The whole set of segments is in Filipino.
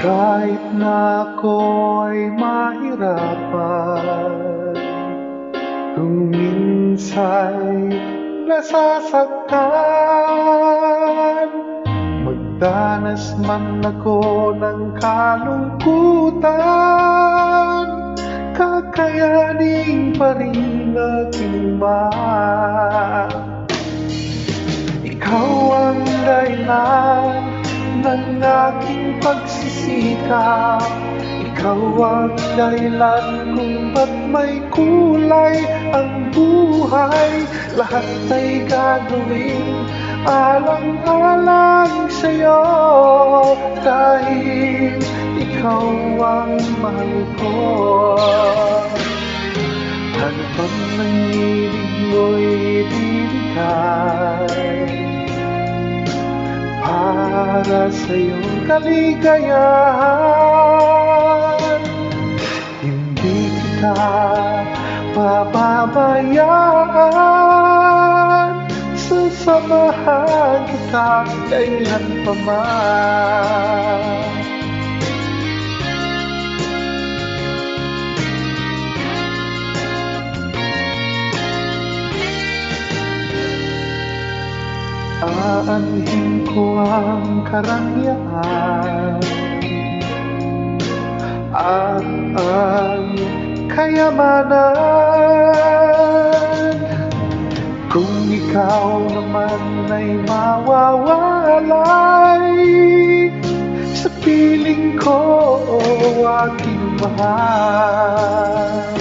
Kahit na ako'y mahirapan Kung minsa'y nasasaktan Magdanas man ako ng kalungkutan Kakayanin pa rin aking mahal. Ikaw ang dahilan ng aking pagsisikap Ikaw ang dahilan kung ba't may kulay ang buhay. Lahat ay gagawin alang-alang sa'yo. Dahil ikaw ang mahal ko. Ano pang nanginig mo'y bibigay para sa iyong kaligayahan. Hindi kita pababayaan Sasamahan kita kailan pa man Aanhin ko ang karangyaan. At ang kayamanan. Kung ikaw naman ay mawawalay Sa piling ko, aking mahal.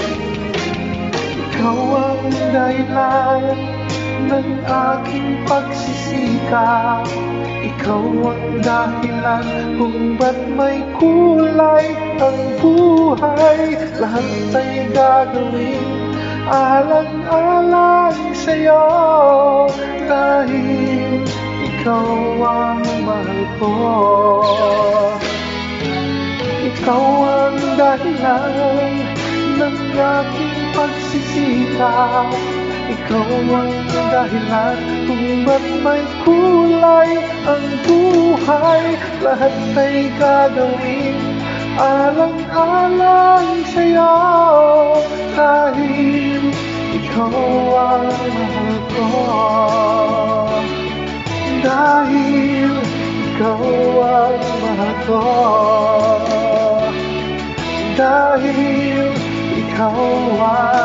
Ikaw ang dahilan ng aking pagsisikap Ikaw ang dahilan kung ba't may kulay ang buhay. Lahat ay gagawin alang-alang sa'yo. Dahil ikaw ang mahal ko. Ikaw ang dahilan ng aking pagsisikap ikaw ang dahilan kung ba't may kulay ang buhay. Lahat ay gagawin alang-alang sa'yo. Dahil ikaw ang mahal ko. Dahil ikaw ang mahal ko. Dahil ikaw ang mahal ko